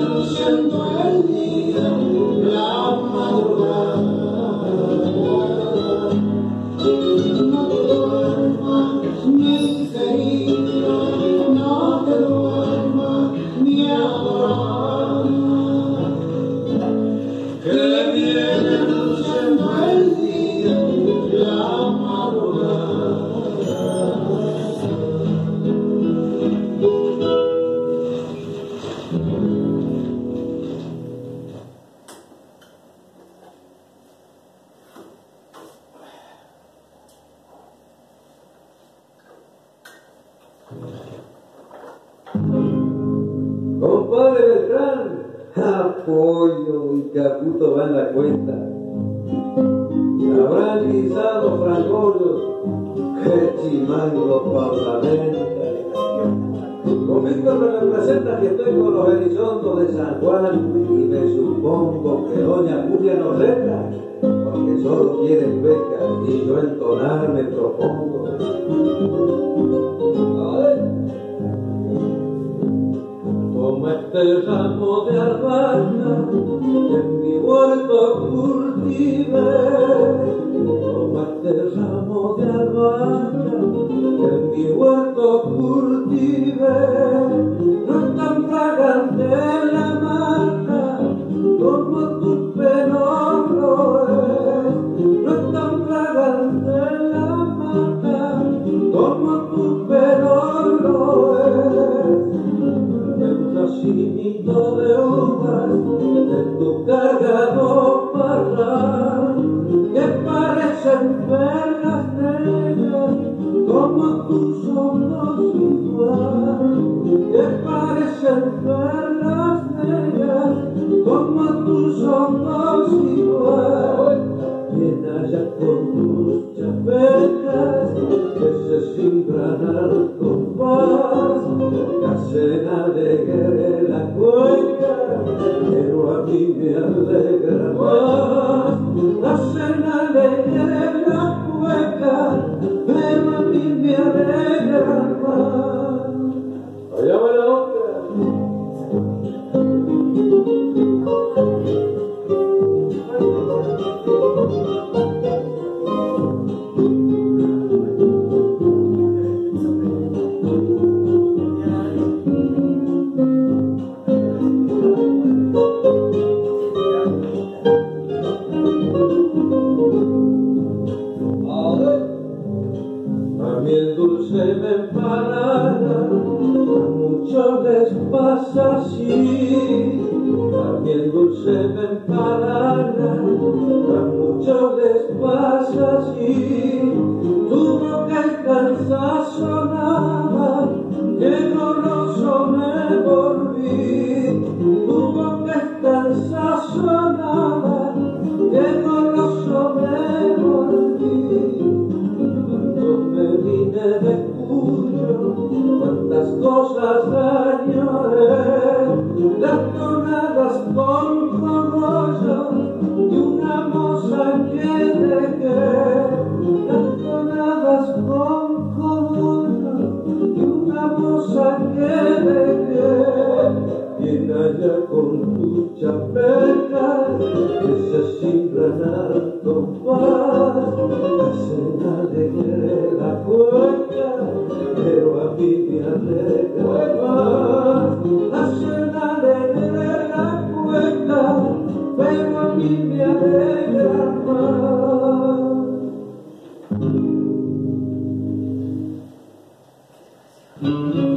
luciendo el día, la madrugada. Compadre Beltrán, ah, apoyo y caputo va en la cuenta. Habrán guisado frangollos, que chimangos parlamentan. Con Víctor me representa que estoy con los horizontes de San Juan y me supongo que doña Julia nos reta, porque solo quieren becas y yo entonarme propongo. del campo de albahaca en mi huerto cultivé, tomaste el ramo de albahaca como tu pelo lo es, de un racimito de uvas, de tu cargado parlar. la cena de guerra en la cuenca, pero a mí me alegra. Miel dulce me empanada, muchos les pasa así. La miel dulce me empanada, a muchos les pasa así. Tu boca alcanza sonada, que goloso me volví. Tu boca alcanza sonada, que Las Dañaré las tonadas con con y una moza que de que las tonadas con con y una moza que de que quien haya con mucha perca esas así para dar con paz la cena de la puerta, pero a mí me alegré. Mm-hmm.